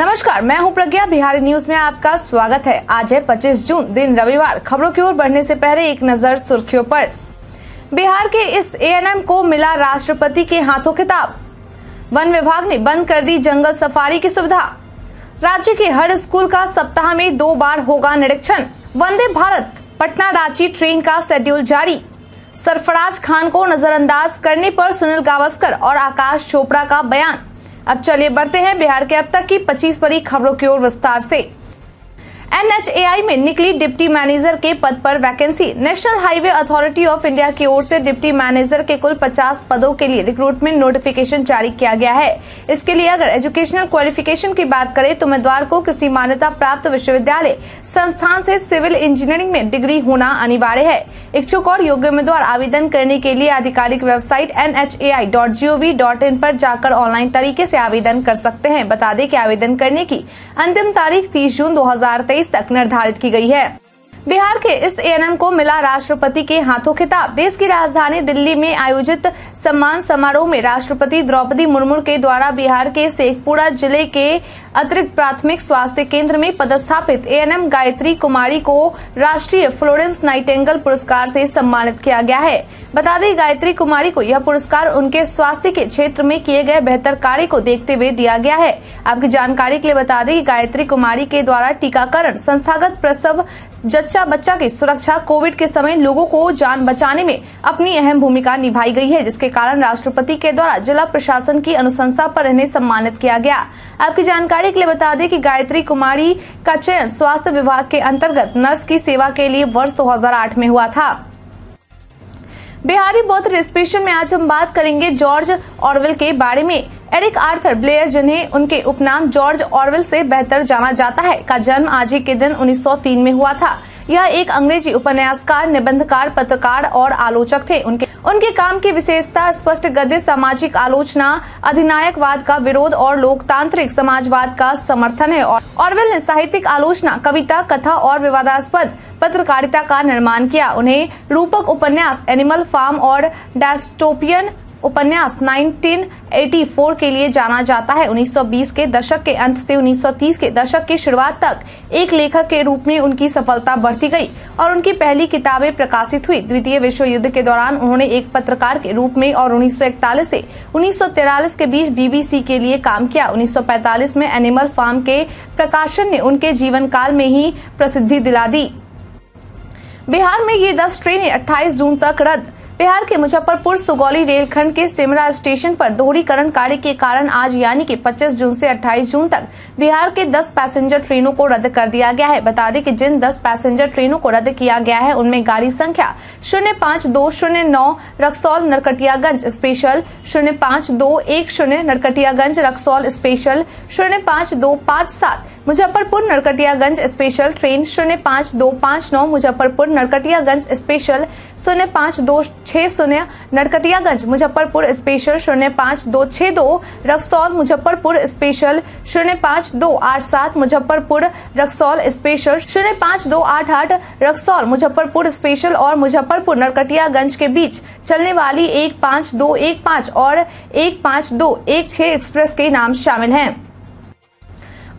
नमस्कार, मैं हूँ प्रज्ञा, बिहारी न्यूज़ में आपका स्वागत है। आज है 25 जून, दिन रविवार। खबरों की ओर बढ़ने से पहले एक नज़र सुर्खियों पर। बिहार के इस एएनएम को मिला राष्ट्रपति के हाथों खिताब वन विभाग ने बंद कर दी जंगल सफारी की सुविधा। राज्य के हर स्कूल का सप्ताह में दो बार होगा निरीक्षण। वंदे भारत, पटना रांची ट्रेन का शेड्यूल जारी। सरफराज खान को नजरअंदाज करने पर सुनील गावस्कर और आकाश चोपड़ा का बयान। अब चलिए बढ़ते हैं बिहार के अब तक की 25 बड़ी खबरों की ओर विस्तार से। एनएचएआई में निकली डिप्टी मैनेजर के पद पर vacancy. National Highway Authority of India की ओर से डिप्टी मैनेजर के कुल 50 पदों के लिए रिक्रूटमेंट नोटिफिकेशन जारी किया गया है। इसके लिए अगर एजुकेशनल क्वालिफिकेशन की बात करें तो उम्मीदवार को किसी मान्यता प्राप्त विश्वविद्यालय संस्थान से सिविल इंजीनियरिंग में डिग्री होना अनिवार्य है। इच्छुक और योग्य उम्मीदवार आवेदन करने के लिए आधिकारिक वेबसाइट एन पर जाकर ऑनलाइन तरीके से आवेदन कर सकते हैं। बता दें कि आवेदन करने की अंतिम तारीख तीस जून दो तक निर्धारित की गई है। बिहार के इस एएनएम को मिला राष्ट्रपति के हाथों खिताब। देश की राजधानी दिल्ली में आयोजित सम्मान समारोह में राष्ट्रपति द्रौपदी मुर्मू के द्वारा बिहार के शेखपुरा ज़िले के अतिरिक्त प्राथमिक स्वास्थ्य केंद्र में पदस्थापित एएनएम गायत्री कुमारी को राष्ट्रीय फ्लोरेंस नाइटेंगल पुरस्कार से सम्मानित किया गया है। बता दें, गायत्री कुमारी को यह पुरस्कार उनके स्वास्थ्य के क्षेत्र में किए गए बेहतर कार्य को देखते हुए दिया गया है। आपकी जानकारी के लिए बता दें गायत्री कुमारी के द्वारा टीकाकरण, संस्थागत प्रसव, जच्चा बच्चा की सुरक्षा, कोविड के समय लोगों को जान बचाने में अपनी अहम भूमिका निभाई गई है, जिसके कारण राष्ट्रपति के द्वारा जिला प्रशासन की अनुशंसा पर इन्हें सम्मानित किया गया। आपकी जानकारी के लिए बता दें कि गायत्री कुमारी का चयन स्वास्थ्य विभाग के अंतर्गत नर्स की सेवा के लिए वर्ष 2008 में हुआ था। बिहारी बौद्ध स्पेशल में आज हम बात करेंगे जॉर्ज ऑरवेल के बारे में। एरिक आर्थर ब्लेयर, जिन्हें उनके उपनाम जॉर्ज ऑरवेल से बेहतर जाना जाता है, का जन्म आज ही के दिन 1903 में हुआ था। यह एक अंग्रेज़ी उपन्यासकार, निबंधकार, पत्रकार और आलोचक थे। उनके उनके काम की विशेषता, स्पष्ट गद्य, सामाजिक आलोचना, अधिनायकवाद का विरोध और लोकतांत्रिक समाजवाद का समर्थन है और ऑरवेल ने साहित्यिक आलोचना, कविता, कथा और विवादास्पद पत्रकारिता का निर्माण किया। उन्हें रूपक उपन्यास, एनिमल फार्म और डेस्टोपियन उपन्यास 1984 के लिए जाना जाता है। 1920 के दशक के अंत से 1930 के दशक की शुरुआत तक एक लेखक के रूप में उनकी सफलता बढ़ती गई और उनकी पहली किताबें प्रकाशित हुई। द्वितीय विश्व युद्ध के दौरान उन्होंने एक पत्रकार के रूप में और 1941 से 1943 के बीच बीबीसी के लिए काम किया। 1945 में एनिमल फार्म के प्रकाशन ने उनके जीवन काल में ही प्रसिद्धि दिला दी। बिहार में ये 10 ट्रेनें 28 जून तक रद्द बिहार के मुजफ्फरपुर सुगौली रेलखंड के सिमरा स्टेशन पर दोहरीकरण कार्य के कारण आज यानी कि 25 जून से 28 जून तक बिहार के 10 पैसेंजर ट्रेनों को रद्द कर दिया गया है। बता दें कि जिन 10 पैसेंजर ट्रेनों को रद्द किया गया है, उनमें गाड़ी संख्या शून्य पाँच दो शून्य नौ रक्सौल नरकटियागंज स्पेशल, शून्य पाँच दो एक शून्य नरकटियागंज रक्सौल स्पेशल, शून्य पाँच दो पाँच सात मुजफ्फरपुर नरकटियागंज स्पेशल, ट्रेन शून्य पाँच दो पाँच नौ मुजफ्फरपुर नरकटियागंज स्पेशल शून्य पाँच दो छह शून्य नरकटियागंज मुजफ्फरपुर स्पेशल शून्य पाँच दो छह दो रक्सौल मुजफ्फरपुर स्पेशल शून्य पाँच दो आठ सात मुजफ्फरपुर रक्सौल स्पेशल शून्य पाँच दो आठ आठ रक्सौल मुजफ्फरपुर स्पेशल और मुजफ्फरपुर नरकटियागंज के बीच चलने वाली एक पाँच दो एक पाँच और एक पाँच दो एक छह एक्सप्रेस के नाम शामिल हैं।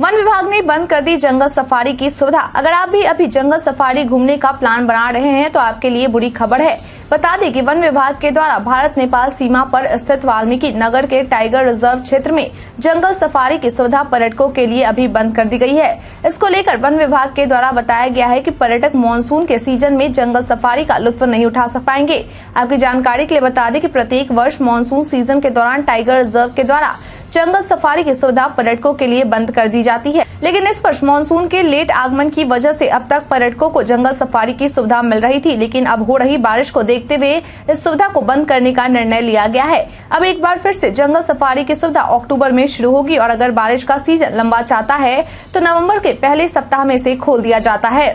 वन विभाग ने बंद कर दी जंगल सफारी की सुविधा। अगर आप भी अभी जंगल सफारी घूमने का प्लान बना रहे हैं तो आपके लिए बुरी खबर है। बता दें कि वन विभाग के द्वारा भारत, नेपाल सीमा पर स्थित वाल्मीकि नगर के टाइगर रिज़र्व क्षेत्र में जंगल सफारी की सुविधा पर्यटकों के लिए अभी बंद कर दी गई है। इसको लेकर वन विभाग के द्वारा बताया गया है कि पर्यटक मानसून के सीज़न में जंगल सफारी का लुत्फ नहीं उठा सक पाएँगे। आपकी जानकारी के लिए बता दें कि प्रत्येक वर्ष मानसून सीज़न के दौरान टाइगर रिज़र्व के द्वारा जंगल सफारी की सुविधा पर्यटकों के लिए बंद कर दी जाती है। लेकिन इस वर्ष मानसून के लेट आगमन की वजह से अब तक पर्यटकों को जंगल सफारी की सुविधा मिल रही थी, लेकिन अब हो रही बारिश को देखते हुए इस सुविधा को बंद करने का निर्णय लिया गया है। अब एक बार फिर से जंगल सफारी की सुविधा अक्टूबर में शुरू होगी और अगर बारिश का सीज़न लंबा चाहता है तो नवंबर के पहले सप्ताह में इसे खोल दिया जाता है।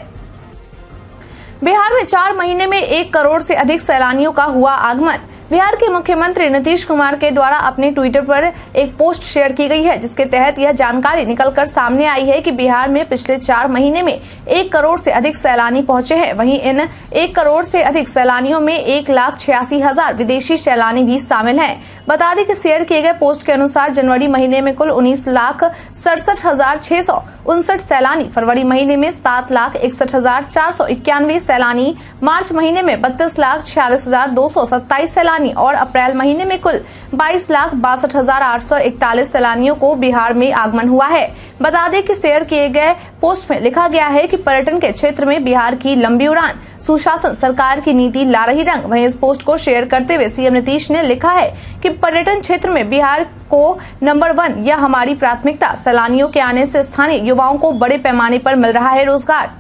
बिहार में चार महीने में एक करोड़ से अधिक सैलानियों का हुआ आगमन। बिहार के मुख्यमंत्री नीतीश कुमार के द्वारा अपने ट्विटर पर एक पोस्ट शेयर की गई है, जिसके तहत यह जानकारी निकलकर सामने आई है कि बिहार में पिछले चार महीने में एक करोड़ से अधिक सैलानी पहुँचे हैं। वहीं इन एक करोड़ से अधिक सैलानियों में एक लाख छियासी हज़ार विदेशी सैलानी भी शामिल हैं। बता दें कि शेयर किए गए पोस्ट के अनुसार जनवरी महीने में कुल उन्नीस लाख सड़सठ हज़ार छह सौ उनसठ सैलानी, फरवरी महीने में सात लाख इकसठ हज़ार चार सौ इक्यानवे सैलानी, मार्च महीने में बत्तीस लाख छियालीस हज़ार दो सौ सत्ताईस सैलानी और अप्रैल महीने में कुल बाईस लाख बासठ हज़ार आठ सौ इकतालीस सैलानियों को बिहार में आगमन हुआ है। बता दें कि शेयर किए गए पोस्ट में लिखा गया है कि पर्यटन के क्षेत्र में बिहार की लंबी उड़ान सुशासन सरकार की नीति ला रही रंग। वहीं इस पोस्ट को शेयर करते हुए सीएम नीतीश ने लिखा है कि पर्यटन क्षेत्र में बिहार को नंबर वन यह हमारी प्राथमिकता सैलानियों के आने से स्थानीय युवाओं को बड़े पैमाने पर मिल रहा है रोज़गार।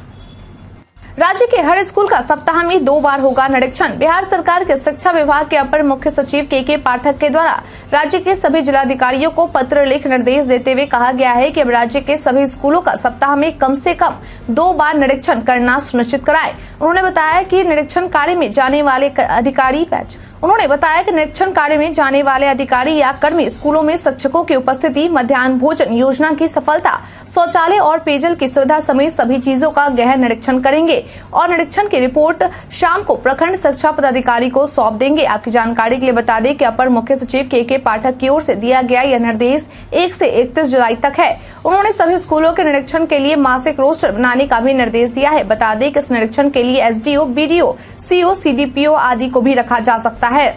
राज्य के हर स्कूल का सप्ताह में दो बार होगा निरीक्षण। बिहार सरकार के शिक्षा विभाग के अपर मुख्य सचिव के के पाठक के द्वारा राज्य के सभी जिलाधिकारियों को पत्र लिख निर्देश देते हुए कहा गया है कि अब राज्य के सभी स्कूलों का सप्ताह में कम से कम दो बार निरीक्षण करना सुनिश्चित कराए। उन्होंने बताया की निरीक्षण कार्य में जाने वाले अधिकारी पैच उन्होंने बताया कि निरीक्षण कार्य में जाने वाले अधिकारी या कर्मी स्कूलों में शिक्षकों की उपस्थिति, मध्यान्ह भोजन योजना की सफलता, शौचालय और पेयजल की सुविधा समेत सभी चीज़ों का गहन निरीक्षण करेंगे और निरीक्षण की रिपोर्ट शाम को प्रखंड शिक्षा पदाधिकारी को सौंप देंगे। आपकी जानकारी के लिए बता दें कि अपर मुख्य सचिव के के पाठक की ओर से दिया गया यह निर्देश एक से इकतीस जुलाई तक है। उन्होंने सभी स्कूलों के निरीक्षण के लिए मासिक रोस्टर बनाने का भी निर्देश दिया है। बता दें कि इस निरीक्षण के लिए एसडीओ, बीडीओ, सीओ, सीडीपीओ आदि को भी रखा जा सकता है।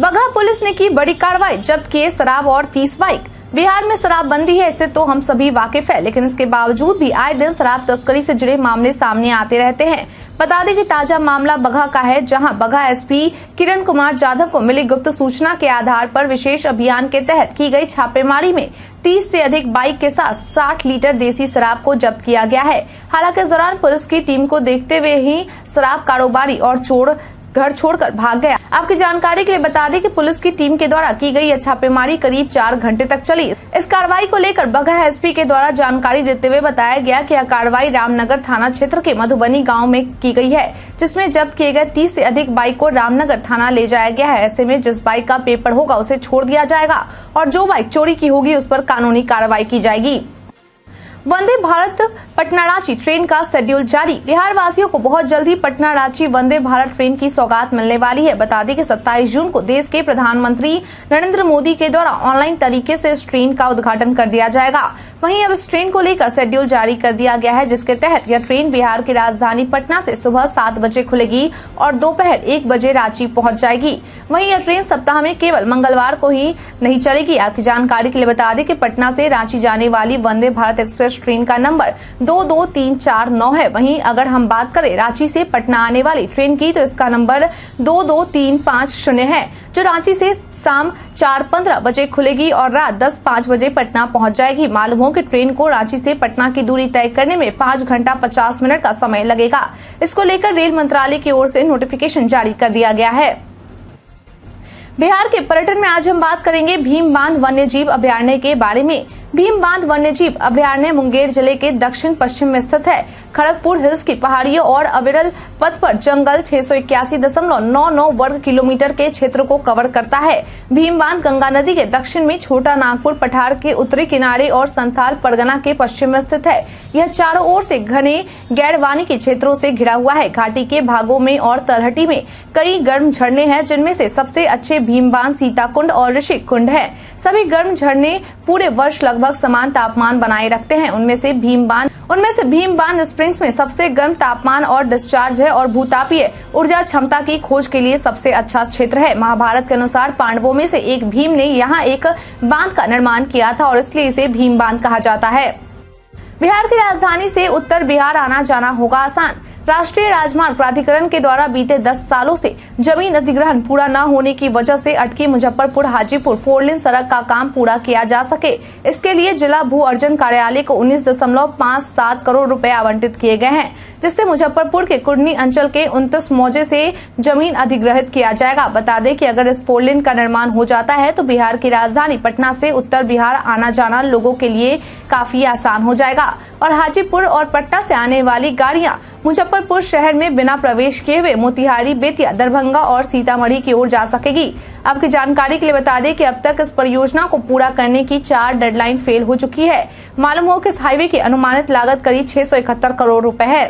बगहा पुलिस ने की बड़ी कार्रवाई, जब्त किए शराब और तीस बाइक। बिहार में शराबबंदी है, इससे तो हम सभी वाकिफ है, लेकिन इसके बावजूद भी आए दिन शराब तस्करी से जुड़े मामले सामने आते रहते हैं। बता दें कि ताज़ा मामला बगहा का है, जहाँ बगहा एसपी किरण कुमार जाधव को मिली गुप्त सूचना के आधार पर विशेष अभियान के तहत की गई छापेमारी में 30 से अधिक बाइक के साथ 60 लीटर देसी शराब को जब्त किया गया है। हालाँकि इस दौरान पुलिस की टीम को देखते हुए ही शराब कारोबारी और चोर घर छोड़कर भाग गया। आपकी जानकारी के लिए बता दें कि पुलिस की टीम के द्वारा की गई छापेमारी करीब चार घंटे तक चली। इस कार्रवाई को लेकर बगहा एसपी के द्वारा जानकारी देते हुए बताया गया कि यह कार्रवाई रामनगर थाना क्षेत्र के मधुबनी गाँव में की गई है, जिसमें जब्त किए गए तीस से अधिक बाइक को रामनगर थाना ले जाया गया है। ऐसे में जिस बाइक का पेपर होगा उसे छोड़ दिया जाएगा और जो बाइक चोरी की होगी उस पर कानूनी कार्रवाई की जाएगी। वंदे भारत पटना रांची ट्रेन का शेड्यूल जारी। बिहार वासियों को बहुत जल्दी पटना रांची वंदे भारत ट्रेन की सौगात मिलने वाली है। बता दें कि 27 जून को देश के प्रधानमंत्री नरेंद्र मोदी के द्वारा ऑनलाइन तरीके से इस ट्रेन का उद्घाटन कर दिया जाएगा। वहीं अब इस ट्रेन को लेकर शेड्यूल जारी कर दिया गया है, जिसके तहत यह ट्रेन बिहार की राजधानी पटना से सुबह सात बजे खुलेगी और दोपहर एक बजे रांची पहुँच जाएगी। वहीं यह ट्रेन सप्ताह में केवल मंगलवार को ही नहीं चलेगी। आपकी जानकारी के लिए बता दें कि पटना से रांची जाने वाली वंदे भारत एक्सप्रेस ट्रेन का नंबर दो दो तीन चार नौ है। वहीं अगर हम बात करें रांची से पटना आने वाली ट्रेन की तो इसका नंबर दो दो तीन पाँच शून्य है, जो रांची से शाम चार पंद्रह बजे खुलेगी और रात दस पाँच बजे पटना पहुँच जाएगी। मालूम हो कि ट्रेन को रांची से पटना की दूरी तय करने में पाँच घंटा पचास मिनट का समय लगेगा। इसको लेकर रेल मंत्रालय की ओर से नोटिफिकेशन जारी कर दिया गया है। बिहार के पर्यटन में आज हम बात करेंगे भीम बाँध वन्य जीव अभ्यारण्य के बारे में। भीम बाँध वन्य जीव अभ्यारण्य मुंगेर ज़िले के दक्षिण पश्चिम में स्थित है। खड़गपुर हिल्स की पहाड़ियों और अविरल पथ पर जंगल छह वर्ग किलोमीटर के क्षेत्र को कवर करता है। भीम बाँध गंगा नदी के दक्षिण में छोटा नागपुर पठार के उत्तरी किनारे और संथाल परगना के पश्चिम में स्थित है। यह चारों ओर से घने गैरवानी के क्षेत्रों से घिरा हुआ है। घाटी के भागों में और तलहटी में कई गर्म झरने हैं, जिनमें से सबसे अच्छे भीम बाँध सीता कुंड और ऋषि कुंड है। सभी गर्म झरने पूरे वर्ष लगभग समान तापमान बनाए रखते हैं। उनमें से भीम बाँध उनमें से भीम बाँध स्प्रिंग्स में सबसे गर्म तापमान और डिस्चार्ज है और भूतापीय ऊर्जा क्षमता की खोज के लिए सबसे अच्छा क्षेत्र है। महाभारत के अनुसार पांडवों में से एक भीम ने यहाँ एक बाँध का निर्माण किया था और इसलिए इसे भीम बाँध कहा जाता है। बिहार की राजधानी से उत्तर बिहार आना जाना होगा आसान। राष्ट्रीय राजमार्ग प्राधिकरण के द्वारा बीते 10 सालों से ज़मीन अधिग्रहण पूरा न होने की वजह से अटकी मुजफ्फरपुर, हाजीपुर, फोरलेन सड़क का काम पूरा किया जा सके। इसके लिए जिला भू अर्जन कार्यालय को उन्नीस करोड़ रुपए आवंटित किए गए हैं। जिससे मुजफ्फरपुर के कुर्नी अंचल के उनतीस मौजे से ज़मीन अधिग्रहित किया जाएगा। बता दें कि अगर इस फोर लेन का निर्माण हो जाता है तो बिहार की राजधानी पटना से उत्तर बिहार आना जाना लोगों के लिए काफ़ी आसान हो जाएगा। और हाजीपुर और पटना से आने वाली गाड़ियाँ मुजफ्फरपुर शहर में बिना प्रवेश किए हुए मोतिहारी, बेतिया, दरभंगा और सीतामढ़ी की ओर जा सकेगी। आपकी जानकारी के लिए बता दें कि अब तक इस परियोजना को पूरा करने की चार डेडलाइन फेल हो चुकी है। मालूम हो कि इस हाईवे की अनुमानित लागत करीब छह सौ इकहत्तर करोड़ रुपए है।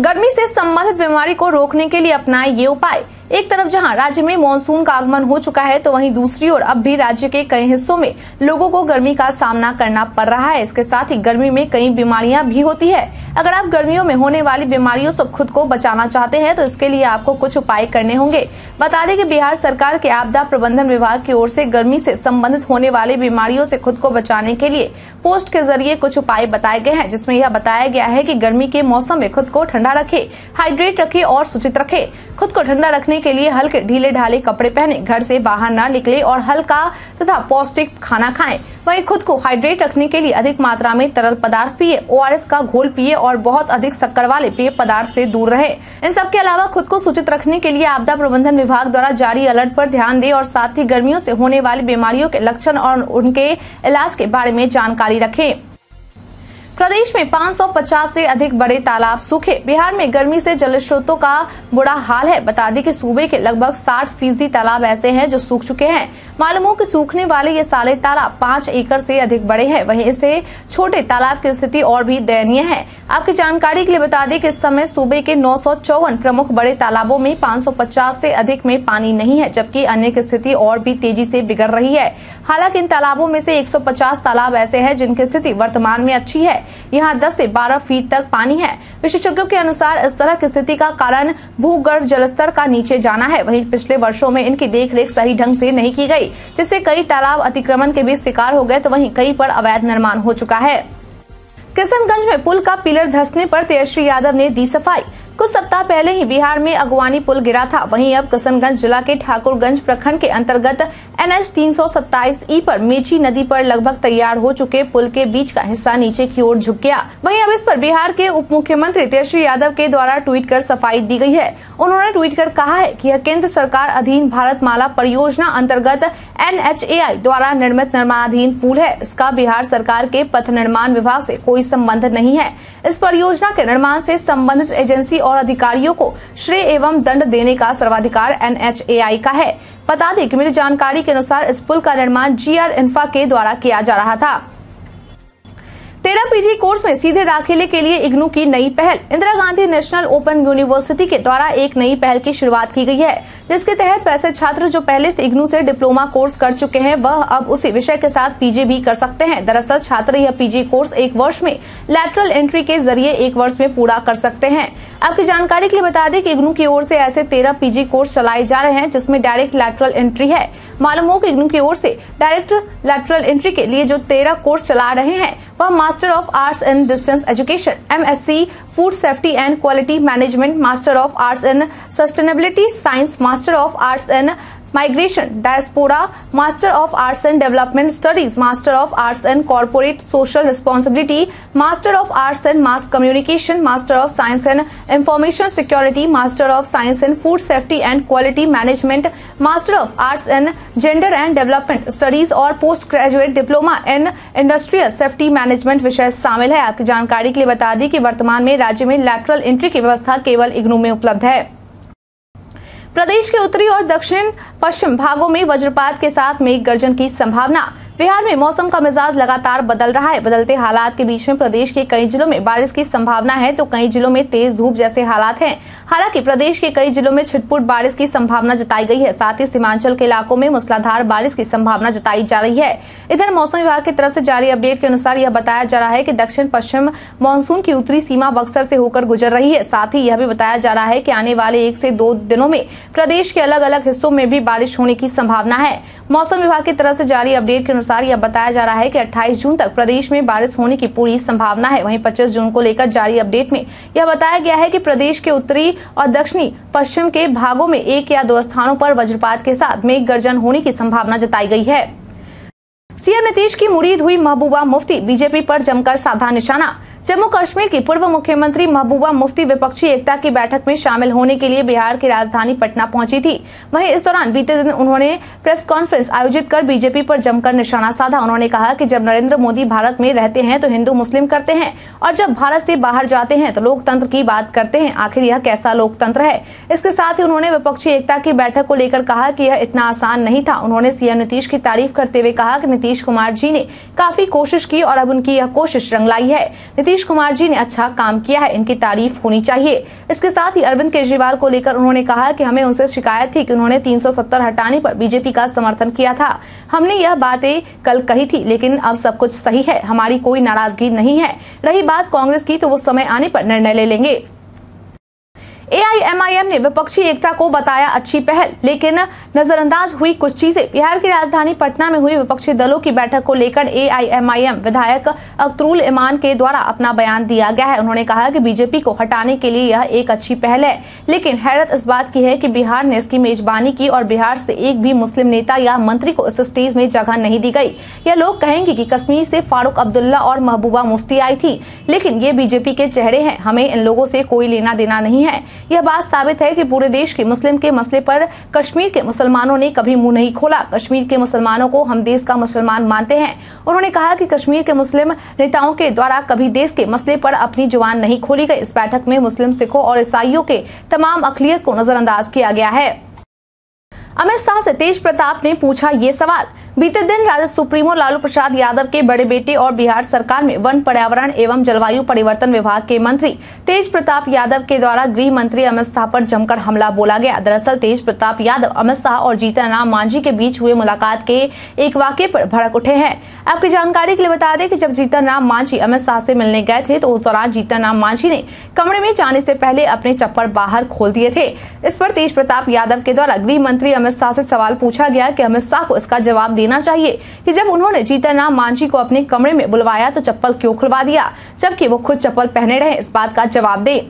गर्मी से संबंधित बीमारी को रोकने के लिए अपनाए ये उपाय। एक तरफ़ जहाँ राज्य में मानसून का आगमन हो चुका है तो वहीं दूसरी ओर अब भी राज्य के कई हिस्सों में लोगों को गर्मी का सामना करना पड़ रहा है। इसके साथ ही गर्मी में कई बीमारियाँ भी होती है। अगर आप गर्मियों में होने वाली बीमारियों से खुद को बचाना चाहते हैं तो इसके लिए आपको कुछ उपाय करने होंगे। बता दें कि बिहार सरकार के आपदा प्रबंधन विभाग की ओर से गर्मी से संबंधित होने वाली बीमारियों से खुद को बचाने के लिए पोस्ट के ज़रिए कुछ उपाय बताए गए हैं, जिसमें यह बताया गया है कि गर्मी के मौसम में खुद को ठंडा रखे, हाइड्रेट रखे और सूचित रखे। खुद को ठंडा रखने के लिए हल्के ढीले ढाले कपड़े पहने, घर से बाहर न निकले और हल्का तथा पौष्टिक खाना खाएँ। वहीं खुद को हाइड्रेट रखने के लिए अधिक मात्रा में तरल पदार्थ पिए ओ का घोल पिए और बहुत अधिक शक्कर वाले पेय पदार्थ से दूर रहे। इन सब के अलावा खुद को सूचित रखने के लिए आपदा प्रबंधन विभाग द्वारा जारी अलर्ट पर ध्यान दे और साथ ही गर्मियों से होने वाली बीमारियों के लक्षण और उनके इलाज के बारे में जानकारी रखें। प्रदेश में 550 से अधिक बड़े तालाब सूखे। बिहार में गर्मी से जल स्रोतों का बुरा हाल है। बता दें कि सूबे के लगभग 60 फ़ीसदी तालाब ऐसे हैं जो सूख चुके हैं। मालूम हो कि सूखने वाले ये साले तालाब पाँच एकड़ से अधिक बड़े हैं। वहीं इसे छोटे तालाब की स्थिति और भी दयनीय है। आपकी जानकारी के लिए बता दें कि इस समय सूबे के नौ सौ चौवन प्रमुख बड़े तालाबों में 550 से अधिक में पानी नहीं है, जबकि अन्य की स्थिति और भी तेज़ी से बिगड़ रही है। हालाँकि इन तालाबों में से 150 तालाब ऐसे हैं जिनकी स्थिति वर्तमान में अच्छी है। यहाँ 10 से 12 फीट तक पानी है। विशेषज्ञों के अनुसार इस तरह की स्थिति का कारण भूगर्भ जलस्तर का नीचे जाना है। वहीं पिछले वर्षों में इनकी देखरेख सही ढंग से नहीं की गई, जिससे कई तालाब अतिक्रमण के भी शिकार हो गए तो वहीं कई पर अवैध निर्माण हो चुका है। किशनगंज में पुल का पिलर धसने पर तेजश्री यादव ने दी सफ़ाई। कुछ सप्ताह पहले ही बिहार में अगवानी पुल गिरा था। वहीं अब किशनगंज जिला के ठाकुरगंज प्रखंड के अंतर्गत एन एच तीन ई पर मेची नदी पर लगभग तैयार हो चुके पुल के बीच का हिस्सा नीचे की ओर झुक गया। वहीं अब इस पर बिहार के उप मुख्यमंत्री तेजस्वी यादव के द्वारा ट्वीट कर सफ़ाई दी गई है। उन्होंने ट्वीट कर कहा है कि यह केंद्र सरकार अधीन भारत माला परियोजना अंतर्गत NHAI द्वारा निर्मित निर्माणाधीन पुल है। इसका बिहार सरकार के पथ निर्माण विभाग से कोई संबंध नहीं है। इस परियोजना के निर्माण से संबंधित एजेंसी अधिकारियों को श्रेय एवं दंड देने का सर्वाधिकार एनएचएआई का है। बता दें कि मिली जानकारी के अनुसार इस पुल का निर्माण जी इन्फा के द्वारा किया जा रहा था। तेरह पीजी कोर्स में सीधे दाखिले के लिए इग्नू की नई पहल। Indira Gandhi National Open University के द्वारा एक नई पहल की शुरुआत की गई है, जिसके तहत वैसे छात्र जो पहले से इग्नू से डिप्लोमा कोर्स कर चुके हैं, वह अब उसी विषय के साथ पीजी भी कर सकते हैं। दरअसल छात्र यह पीजी कोर्स एक वर्ष में लैटरल एंट्री के ज़रिए एक वर्ष में पूरा कर सकते हैं। आपकी जानकारी के लिए बता दें कि इग्नू की ओर से ऐसे तेरह पीजी कोर्स चलाए जा रहे हैं, जिसमें डायरेक्ट लैटरल एंट्री है। मालूम हो कि इग्नू की ओर से डायरेक्ट लैटरल एंट्री के लिए जो तेरह कोर्स चला रहे हैं for Master of Arts in Distance Education, MSc Food Safety and Quality Management, Master of Arts in Sustainability Science, Master of Arts in migration diaspora master of arts and development studies master of arts and corporate social responsibility master of arts and mass communication master of science and information security master of science and food safety and quality management master of arts and gender and development studies और post graduate diploma in industrial safety management विषय शामिल है। आपकी जानकारी के लिए बता दी कि वर्तमान में राज्य में लैटरल एंट्री की व्यवस्था केवल इग्नू में उपलब्ध है। प्रदेश के उत्तरी और दक्षिण पश्चिम भागों में वज्रपात के साथ मेघ गर्जन की संभावना बिहार में मौसम का मिजाज लगातार बदल रहा है। बदलते हालात के बीच में प्रदेश के कई जिलों में बारिश की संभावना है तो कई जिलों में तेज धूप जैसे हालात हैं। हालाँकि प्रदेश के कई जिलों में छिटपुट बारिश की संभावना जताई गई है। साथ ही सीमांचल के इलाकों में मूसलाधार बारिश की संभावना जताई जा रही है। इधर मौसम विभाग की तरफ़ से जारी अपडेट के अनुसार यह बताया जा रहा है की दक्षिण पश्चिम मानसून की उत्तरी सीमा बक्सर से होकर गुजर रही है। साथ ही यह भी बताया जा रहा है की आने वाले एक से दो दिनों में प्रदेश के अलग अलग हिस्सों में भी बारिश होने की संभावना है। मौसम विभाग की तरफ़ से जारी अपडेट के अनुसार यह बताया जा रहा है कि 28 जून तक प्रदेश में बारिश होने की पूरी संभावना है। वहीं 25 जून को लेकर जारी अपडेट में यह बताया गया है कि प्रदेश के उत्तरी और दक्षिणी पश्चिम के भागों में एक या दो स्थानों पर वज्रपात के साथ मेघ गर्जन होने की संभावना जताई गई है। सीएम नीतीश की मुरीद हुई महबूबा मुफ्ती बीजेपी पर जमकर साधा निशाना। जम्मू कश्मीर की पूर्व मुख्यमंत्री महबूबा मुफ्ती विपक्षी एकता की बैठक में शामिल होने के लिए बिहार की राजधानी पटना पहुँची थी। वहीं इस दौरान बीते दिन उन्होंने प्रेस कॉन्फ्रेंस आयोजित कर बीजेपी पर जमकर निशाना साधा। उन्होंने कहा कि जब नरेंद्र मोदी भारत में रहते हैं तो हिंदू मुस्लिम करते हैं और जब भारत से बाहर जाते हैं तो लोकतंत्र की बात करते हैं। आखिर यह कैसा लोकतंत्र है? इसके साथ ही उन्होंने विपक्षी एकता की बैठक को लेकर कहा कि यह इतना आसान नहीं था। उन्होंने सीएम नीतीश की तारीफ़ करते हुए कहा कि नीतीश कुमार जी ने काफ़ी कोशिश की और अब उनकी यह कोशिश रंग लाई है नीतीश कुमार जी ने अच्छा काम किया है, इनकी तारीफ़ होनी चाहिए। इसके साथ ही अरविंद केजरीवाल को लेकर उन्होंने कहा कि हमें उनसे शिकायत थी कि उन्होंने 370 हटाने पर बीजेपी का समर्थन किया था। हमने यह बातें कल कही थी, लेकिन अब सब कुछ सही है, हमारी कोई नाराज़गी नहीं है। रही बात कांग्रेस की तो वो समय आने पर निर्णय ले लेंगे। एआईएमआईएम ने विपक्षी एकता को बताया अच्छी पहल, लेकिन नजरअंदाज हुई कुछ चीज़ें। बिहार की राजधानी पटना में हुई विपक्षी दलों की बैठक को लेकर एआईएमआईएम विधायक अख्तरुल ईमान के द्वारा अपना बयान दिया गया है। उन्होंने कहा कि बीजेपी को हटाने के लिए यह एक अच्छी पहल है, लेकिन हैरत इस बात की है कि बिहार ने इसकी मेजबानी की और बिहार से एक भी मुस्लिम नेता या मंत्री को इस स्टेज में जगह नहीं दी गई। यह लोग कहेंगे कि कश्मीर से फारूक अब्दुल्ला और महबूबा मुफ्ती आई थी, लेकिन ये बीजेपी के चेहरे हैं। हमें इन लोगों से कोई लेना देना नहीं है। यह बात साबित है कि पूरे देश के मुस्लिम के मसले पर कश्मीर के मुसलमानों ने कभी मुँह नहीं खोला। कश्मीर के मुसलमानों को हम देश का मुसलमान मानते हैं। उन्होंने कहा कि कश्मीर के मुस्लिम नेताओं के द्वारा कभी देश के मसले पर अपनी ज़ुबान नहीं खोली गई। इस बैठक में मुस्लिम सिखों और ईसाइयों के तमाम अकलियत को नजरअंदाज किया गया है। अमित शाह से तेज प्रताप ने पूछा ये सवाल। बीते दिन राजद सुप्रीमो लालू प्रसाद यादव के बड़े बेटे और बिहार सरकार में वन पर्यावरण एवं जलवायु परिवर्तन विभाग के मंत्री तेज प्रताप यादव के द्वारा गृह मंत्री अमित शाह पर जमकर हमला बोला गया। दरअसल तेज प्रताप यादव, अमित शाह और जीतन राम मांझी के बीच हुए मुलाकात के एक वाक्य पर भड़क उठे हैं। आपकी जानकारी के लिए बता दें कि जब जीतन राम मांझी अमित शाह से मिलने गए थे तो उस दौरान जीतन राम मांझी ने कमरे में जाने से पहले अपने चप्पल बाहर खोल दिए थे। इस पर तेज प्रताप यादव के द्वारा गृह मंत्री अमित शाह से सवाल पूछा गया कि अमित शाह को इसका जवाब देना चाहिए कि जब उन्होंने जीतन राम मांझी को अपने कमरे में बुलवाया तो चप्पल क्यों खुलवा दिया? जबकि वो खुद चप्पल पहने रहे, इस बात का जवाब दे।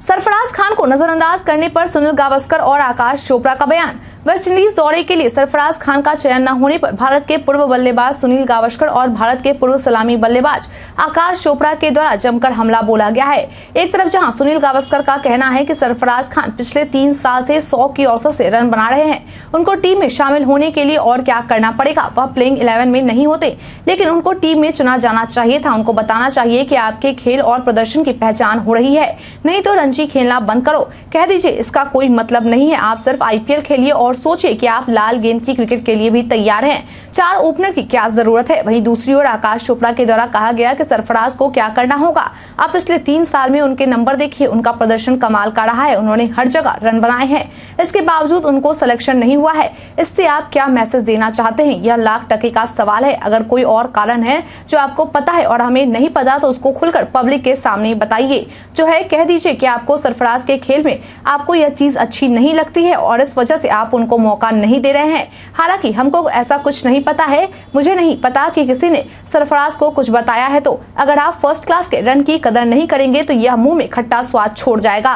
सरफराज खान को नजरअंदाज करने पर सुनील गावस्कर और आकाश चोपड़ा का बयान। वेस्टइंडीज दौरे के लिए सरफराज खान का चयन न होने पर भारत के पूर्व बल्लेबाज सुनील गावस्कर और भारत के पूर्व सलामी बल्लेबाज आकाश चोपड़ा के द्वारा जमकर हमला बोला गया है। एक तरफ़ जहाँ सुनील गावस्कर का कहना है कि सरफराज खान पिछले तीन साल से सौ की औसत से रन बना रहे हैं। उनको टीम में शामिल होने के लिए और क्या करना पड़ेगा, वह प्लेइंग इलेवन में नहीं होते, लेकिन उनको टीम में चुना जाना चाहिए था। उनको बताना चाहिए की आपके खेल और प्रदर्शन की पहचान हो रही है, नहीं तो रणजी खेलना बंद करो। कह दीजिए, इसका कोई मतलब नहीं है। आप सिर्फ़ आईपीएल खेलिए और सोचिए कि आप लाल गेंद की क्रिकेट के लिए भी तैयार हैं। चार ओपनर की क्या ज़रूरत है? वहीं दूसरी ओर आकाश चोपड़ा के द्वारा कहा गया कि सरफराज को क्या करना होगा? आप पिछले तीन साल में उनके नंबर देखिए, उनका प्रदर्शन कमाल का रहा है। उन्होंने हर जगह रन बनाए हैं। इसके बावजूद उनको सिलेक्शन नहीं हुआ है। इससे आप क्या मैसेज देना चाहते हैं? यह लाख टके का सवाल है। अगर कोई और कारण है जो आपको पता है और हमें नहीं पता तो उसको खुलकर पब्लिक के सामने बताइए। जो है, कह दीजिए कि आपको सरफराज के खेल में आपको यह चीज़ अच्छी नहीं लगती है और इस वजह से आप उनको मौका नहीं दे रहे हैं। हालाँकि हमको ऐसा कुछ नहीं पता है, मुझे नहीं पता कि किसी ने सरफराज को कुछ बताया है तो अगर आप फ़र्स्ट क्लास के रन की कदर नहीं करेंगे तो यह मुँह में खट्टा स्वाद छोड़ जाएगा।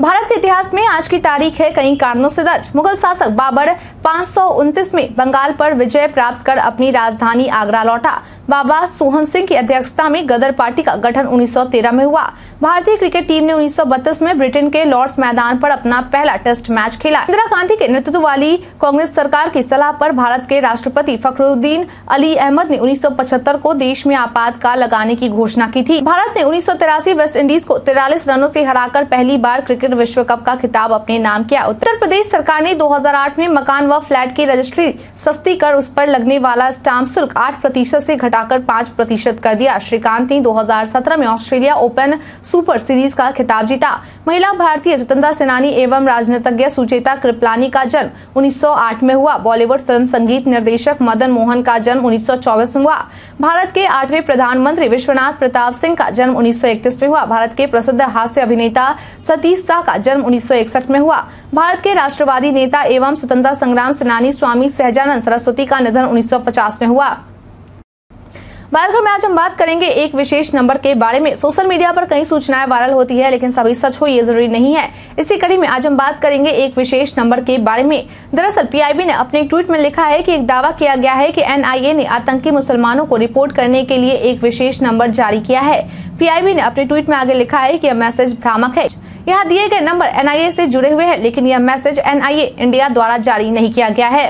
भारत के इतिहास में आज की तारीख है, कई कारणों से दर्ज। मुगल शासक बाबर पाँच सौ उनतीस में बंगाल पर विजय प्राप्त कर अपनी राजधानी आगरा लौटा। बाबा सोहन सिंह की अध्यक्षता में गदर पार्टी का गठन 1913 में हुआ। भारतीय क्रिकेट टीम ने 1932 में ब्रिटेन के लॉर्ड्स मैदान पर अपना पहला टेस्ट मैच खेला। इंदिरा गांधी के नेतृत्व वाली कांग्रेस सरकार की सलाह पर भारत के राष्ट्रपति फखरुद्दीन अली अहमद ने 1975 को देश में आपातकाल लगाने की घोषणा की थी। भारत ने उन्नीस सौ तिरासी वेस्ट इंडीज को तिरालीस रनों से हराकर पहली बार क्रिकेट विश्व कप का खिताब अपने नाम किया। उत्तर प्रदेश सरकार ने 2008 में मकान व फ्लैट की रजिस्ट्री सस्ती कर उस पर लगने वाला स्टाम्प शुल्क आठ प्रतिशत ऐसी घटाकर पाँच प्रतिशत कर दिया। श्रीकांत ने 2017 में ऑस्ट्रेलिया ओपन सुपर सीरीज़ का खिताब जीता। महिला भारतीय स्वतंत्रता सेनानी एवं राजनीतिज्ञ सुचेता कृपलानी का जन्म 1908 में हुआ। बॉलीवुड फ़िल्म संगीत निर्देशक मदन मोहन का जन्म 1924 में हुआ। भारत के आठवें प्रधानमंत्री विश्वनाथ प्रताप सिंह का जन्म 1931 में हुआ। भारत के प्रसिद्ध हास्य अभिनेता सतीश शाह का जन्म उन्नीस सौ इकसठ में हुआ। भारत के राष्ट्रवादी नेता एवं स्वतंत्रता संग्राम सेनानी स्वामी सहजानंद सरस्वती का निधन उन्नीस सौ पचास में हुआ। बालघर में आज हम बात करेंगे एक विशेष नंबर के बारे में। सोशल मीडिया पर कई सूचनाएँ वायरल होती है, लेकिन सभी सच हो ये ज़रूरी नहीं है। इसी कड़ी में आज हम बात करेंगे एक विशेष नंबर के बारे में। दरअसल पीआईबी ने अपने ट्वीट में लिखा है कि एक दावा किया गया है कि एनआईए ने आतंकी मुसलमानों को रिपोर्ट करने के लिए एक विशेष नंबर जारी किया है। पीआईबी ने अपने ट्वीट में आगे लिखा है की यह मैसेज भ्रामक है। यहाँ दिए गए नंबर एनआईए से जुड़े हुए हैं, लेकिन यह मैसेज एनआईए इंडिया द्वारा जारी नहीं किया गया है।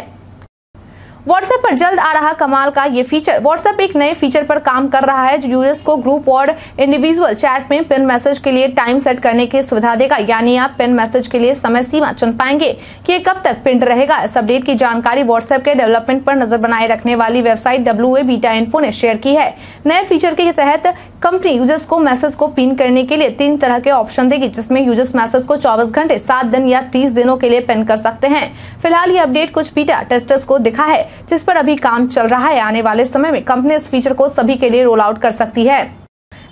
व्हाट्सएप पर जल्द आ रहा कमाल का ये फीचर व्हाट्सएप एक नए फीचर पर काम कर रहा है, जो यूज़र्स को ग्रुप और इंडिविजुअल चैट में पिन मैसेज के लिए टाइम सेट करने की सुविधा देगा। यानी आप पिन मैसेज के लिए समय सीमा चुन पाएँगे कि कब तक पिन रहेगा। इस अपडेट की जानकारी व्हाट्सएप के डेवलपमेंट पर नज़र बनाए रखने वाली वेबसाइट डब्ल्यू बीटा इन्फो ने शेयर की है। नए फीचर के तहत कंपनी यूज़र्स को मैसेज को पिन करने के लिए तीन तरह के ऑप्शन देगी, जिसमें यूज़र्स मैसेज को 24 घंटे, सात दिन या 30 दिनों के लिए पिन कर सकते हैं। फ़िलहाल ये अपडेट कुछ बीटा टेस्टर्स को दिखा है, जिस पर अभी काम चल रहा है। आने वाले समय में कंपनी इस फीचर को सभी के लिए रोल आउट कर सकती है।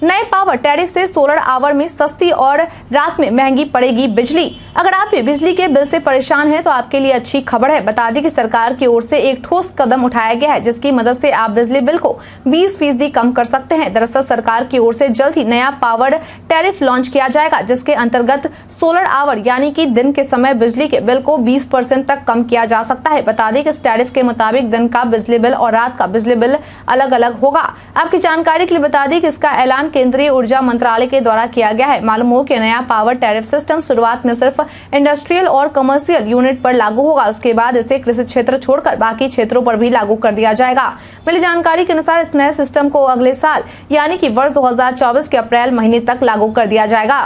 नए पावर टैरिफ से सोलर आवर में सस्ती और रात में महँगी पड़ेगी बिजली। अगर आप भी बिजली के बिल से परेशान हैं तो आपके लिए अच्छी खबर है। बता दें कि सरकार की ओर से एक ठोस कदम उठाया गया है, जिसकी मदद से आप बिजली बिल को 20 फ़ीसदी कम कर सकते हैं। दरअसल सरकार की ओर से जल्द ही नया पावर टैरिफ लॉन्च किया जाएगा, जिसके अंतर्गत सोलर आवर, यानी कि दिन के समय बिजली के बिल को बीस परसेंट तक कम किया जा सकता है। बता दें कि इस टैरिफ के मुताबिक दिन का बिजली बिल और रात का बिजली बिल अलग अलग होगा। आपकी जानकारी के लिए बता दें कि इसका ऐलान केंद्रीय ऊर्जा मंत्रालय के द्वारा किया गया है। मालूम हो कि नया पावर टैरिफ सिस्टम शुरुआत में सिर्फ़ इंडस्ट्रियल और कमर्शियल यूनिट पर लागू होगा। उसके बाद इसे कृषि क्षेत्र छोड़कर बाकी क्षेत्रों पर भी लागू कर दिया जाएगा। मिली जानकारी के अनुसार इस नए सिस्टम को अगले साल, यानी कि वर्ष 2024 के अप्रैल महीने तक लागू कर दिया जाएगा।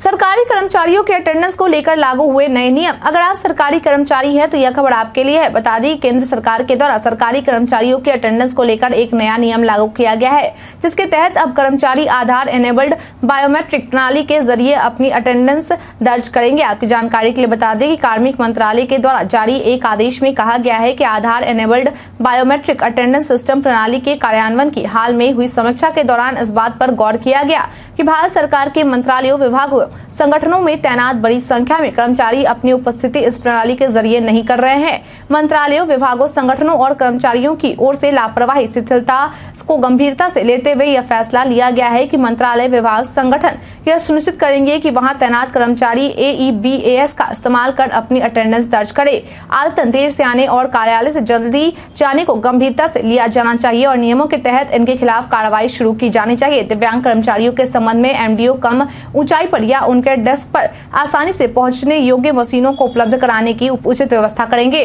सरकारी कर्मचारियों के अटेंडेंस को लेकर लागू हुए नए नियम। अगर आप सरकारी कर्मचारी हैं तो यह खबर आपके लिए है। बता दी, केंद्र सरकार के द्वारा सरकारी कर्मचारियों के अटेंडेंस को लेकर एक नया नियम लागू किया गया है, जिसके तहत अब कर्मचारी आधार एनेबल्ड बायोमेट्रिक प्रणाली के ज़रिए अपनी अटेंडेंस दर्ज करेंगे। आपकी जानकारी के लिए बता दें कि कार्मिक मंत्रालय के द्वारा जारी एक आदेश में कहा गया है कि Aadhaar enabled biometric attendance system प्रणाली के कार्यान्वयन की हाल में हुई समीक्षा के दौरान इस बात पर गौर किया गया। कि भारत सरकार के मंत्रालयों, विभागों, संगठनों में तैनात बड़ी संख्या में कर्मचारी अपनी उपस्थिति इस प्रणाली के ज़रिए नहीं कर रहे हैं। मंत्रालयों, विभागों, संगठनों और कर्मचारियों की ओर से लापरवाही, शिथिलता को गंभीरता से लेते हुए यह फैसला लिया गया है कि मंत्रालय, विभाग, संगठन यह सुनिश्चित करेंगे कि वहाँ तैनात कर्मचारी ए बी ए एस का इस्तेमाल कर अपनी अटेंडेंस दर्ज करे। आदतन देर से आने और कार्यालय से जल्दी जाने को गंभीरता से लिया जाना चाहिए और नियमों के तहत इनके खिलाफ कार्रवाई शुरू की जानी चाहिए। दिव्यांग कर्मचारियों के संबंध में एमडीओ कम ऊंचाई पर या उनके डेस्क पर आसानी से पहुँचने योग्य मशीनों को उपलब्ध कराने की उचित व्यवस्था करेंगे।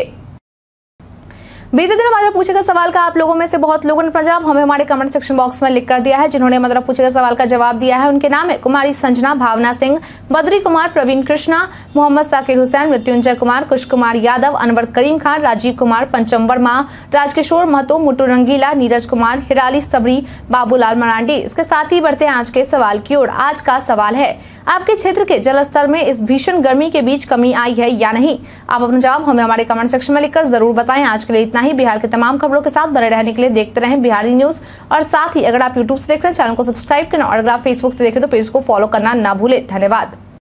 बीते दिन हमारे पूछे गए सवाल का आप लोगों में से बहुत लोगों ने अपना जवाब हमें हमारे कमेंट सेक्शन बॉक्स में लिख कर दिया है, जिन्होंने मतलब पूछे गए सवाल का जवाब दिया है। उनके नाम है कुमारी संजना, भावना सिंह, बद्री कुमार, प्रवीण कृष्णा, मोहम्मद साकिर हुसैन, मृत्युंजय कुमार कुश कुमार यादव, अनवर करीम खान, राजीव कुमार, पंचम वर्मा, राजकिशोर महतो, मुटू रंगीला, नीरज कुमार, हिराली सबरी, बाबूलाल मरांडी। इसके साथ ही बढ़ते हैं आज के सवाल की ओर। आज का सवाल है आपके क्षेत्र के जलस्तर में इस भीषण गर्मी के बीच कमी आई है या नहीं? आप अपना जवाब हमें हमारे कमेंट सेक्शन में लिखकर ज़रूर बताएँ। आज के लिए इतना ही। बिहार के तमाम खबरों के साथ बने रहने के लिए देखते रहें बिहारी न्यूज़। और साथ ही अगर आप यूट्यूब से देख रहे हैं, चैनल को सब्सक्राइब करना और अगर आप फेसबुक से देखें तो पेज को फॉलो करना ना भूले। धन्यवाद।